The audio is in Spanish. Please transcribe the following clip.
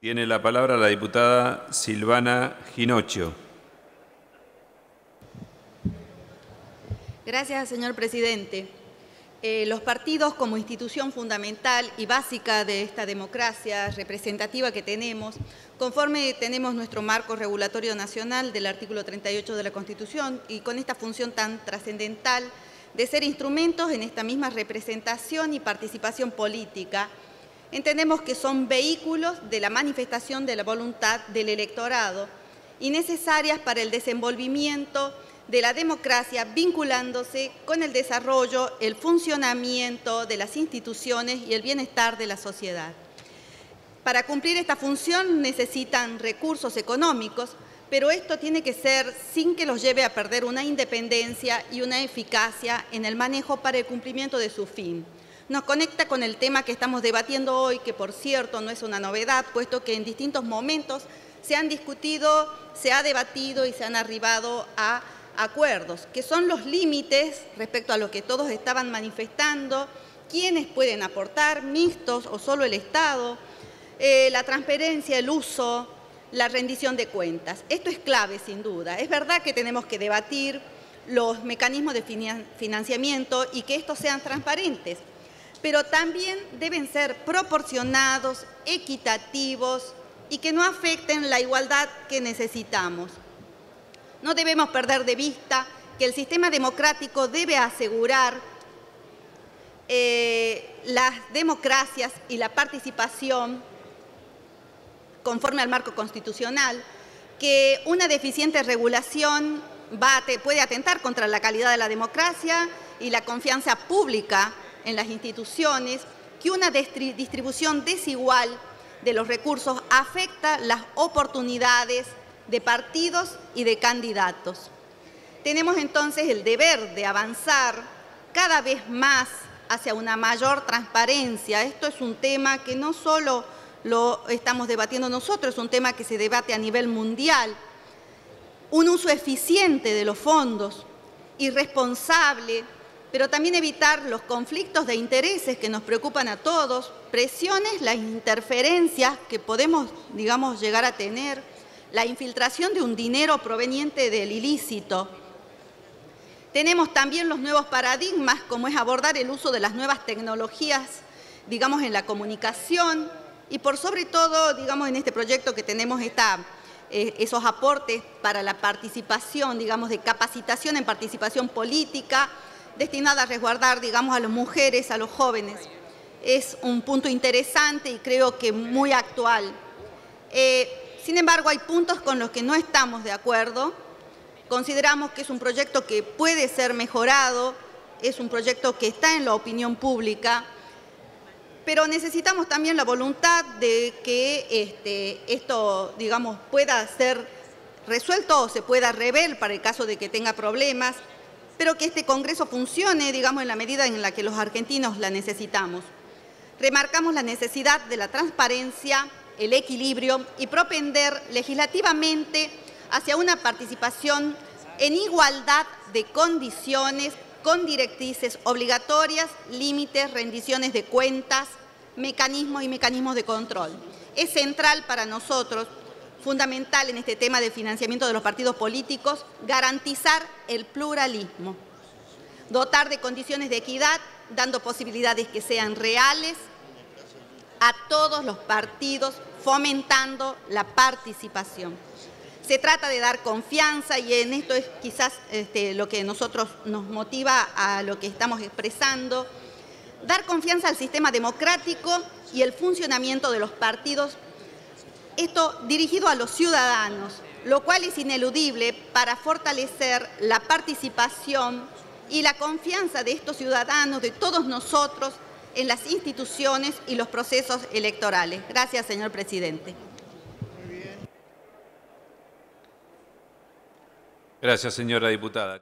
Tiene la palabra la diputada Silvana Ginocho. Gracias, señor presidente. Eh, los partidos como institución fundamental y básica de esta democracia representativa que tenemos, conforme tenemos nuestro marco regulatorio nacional del artículo 38 de la Constitución y con esta función tan trascendental de ser instrumentos en esta misma representación y participación política, entendemos que son vehículos de la manifestación de la voluntad del electorado y necesarias para el desenvolvimiento de la democracia vinculándose con el desarrollo, el funcionamiento de las instituciones y el bienestar de la sociedad. Para cumplir esta función necesitan recursos económicos, pero esto tiene que ser sin que los lleve a perder una independencia y una eficacia en el manejo para el cumplimiento de su fin nos conecta con el tema que estamos debatiendo hoy, que por cierto no es una novedad, puesto que en distintos momentos se han discutido, se ha debatido y se han arribado a acuerdos, que son los límites respecto a lo que todos estaban manifestando, quiénes pueden aportar, mixtos o solo el Estado, eh, la transparencia, el uso, la rendición de cuentas. Esto es clave, sin duda. Es verdad que tenemos que debatir los mecanismos de financiamiento y que estos sean transparentes, pero también deben ser proporcionados, equitativos y que no afecten la igualdad que necesitamos. No debemos perder de vista que el sistema democrático debe asegurar eh, las democracias y la participación conforme al marco constitucional, que una deficiente regulación puede atentar contra la calidad de la democracia y la confianza pública en las instituciones que una distribución desigual de los recursos afecta las oportunidades de partidos y de candidatos. Tenemos entonces el deber de avanzar cada vez más hacia una mayor transparencia. Esto es un tema que no solo lo estamos debatiendo nosotros, es un tema que se debate a nivel mundial. Un uso eficiente de los fondos y responsable pero también evitar los conflictos de intereses que nos preocupan a todos, presiones, las interferencias que podemos, digamos, llegar a tener, la infiltración de un dinero proveniente del ilícito. Tenemos también los nuevos paradigmas, como es abordar el uso de las nuevas tecnologías, digamos, en la comunicación y por sobre todo, digamos, en este proyecto que tenemos eh, esos aportes para la participación, digamos, de capacitación en participación política, destinada a resguardar, digamos, a las mujeres, a los jóvenes. Es un punto interesante y creo que muy actual. Eh, sin embargo, hay puntos con los que no estamos de acuerdo. Consideramos que es un proyecto que puede ser mejorado, es un proyecto que está en la opinión pública, pero necesitamos también la voluntad de que este, esto, digamos, pueda ser resuelto o se pueda rever para el caso de que tenga problemas pero que este Congreso funcione, digamos, en la medida en la que los argentinos la necesitamos. Remarcamos la necesidad de la transparencia, el equilibrio y propender legislativamente hacia una participación en igualdad de condiciones con directrices obligatorias, límites, rendiciones de cuentas, mecanismos y mecanismos de control. Es central para nosotros fundamental en este tema de financiamiento de los partidos políticos, garantizar el pluralismo, dotar de condiciones de equidad, dando posibilidades que sean reales a todos los partidos, fomentando la participación. Se trata de dar confianza y en esto es quizás este, lo que nosotros nos motiva a lo que estamos expresando, dar confianza al sistema democrático y el funcionamiento de los partidos esto dirigido a los ciudadanos, lo cual es ineludible para fortalecer la participación y la confianza de estos ciudadanos, de todos nosotros, en las instituciones y los procesos electorales. Gracias, señor presidente. Gracias, señora diputada.